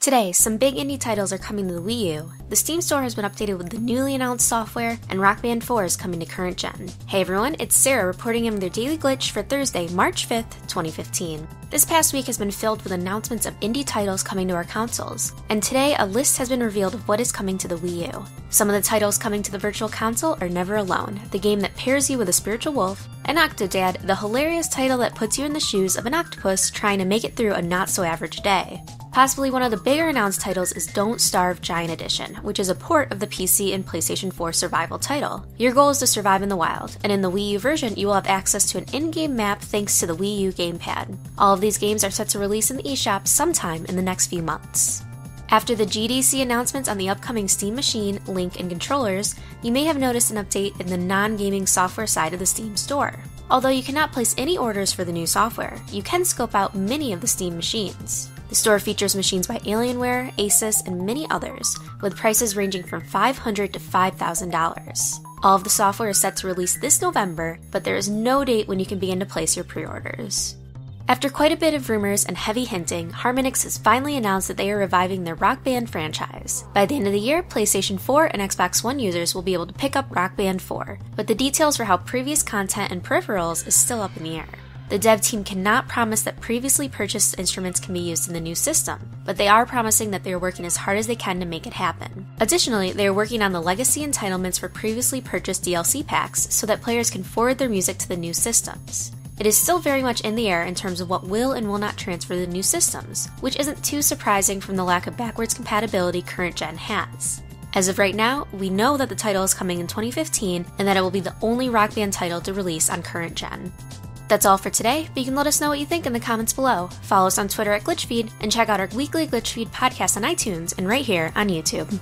Today, some big indie titles are coming to the Wii U. The Steam Store has been updated with the newly announced software, and Rock Band 4 is coming to current gen. Hey everyone, it's Sarah reporting in their daily glitch for Thursday, March 5th, 2015. This past week has been filled with announcements of indie titles coming to our consoles, and today a list has been revealed of what is coming to the Wii U. Some of the titles coming to the Virtual Console are Never Alone, the game that pairs you with a spiritual wolf, and Octodad, the hilarious title that puts you in the shoes of an octopus trying to make it through a not so average day. Possibly one of the bigger announced titles is Don't Starve Giant Edition, which is a port of the PC and PlayStation 4 survival title. Your goal is to survive in the wild, and in the Wii U version, you will have access to an in game map thanks to the Wii U gamepad. All of these games are set to release in the eShop sometime in the next few months. After the GDC announcements on the upcoming Steam Machine, Link, and controllers, you may have noticed an update in the non gaming software side of the Steam store. Although you cannot place any orders for the new software, you can scope out many of the Steam machines. The store features machines by Alienware, Asus, and many others, with prices ranging from 500 to $5,000. All of the software is set to release this November, but there is no date when you can begin to place your pre orders. After quite a bit of rumors and heavy hinting, Harmonix has finally announced that they are reviving their Rock Band franchise. By the end of the year, PlayStation 4 and Xbox One users will be able to pick up Rock Band 4, but the details for how previous content and peripherals is still up in the air. The dev team cannot promise that previously purchased instruments can be used in the new system, but they are promising that they are working as hard as they can to make it happen. Additionally, they are working on the legacy entitlements for previously purchased DLC packs so that players can forward their music to the new systems. It is still very much in the air in terms of what will and will not transfer to the new systems, which isn't too surprising from the lack of backwards compatibility current gen has. As of right now, we know that the title is coming in 2015 and that it will be the only Rock Band title to release on current gen. That's all for today, but you can let us know what you think in the comments below. Follow us on Twitter at GlitchFeed and check out our weekly GlitchFeed podcast on iTunes and right here on YouTube.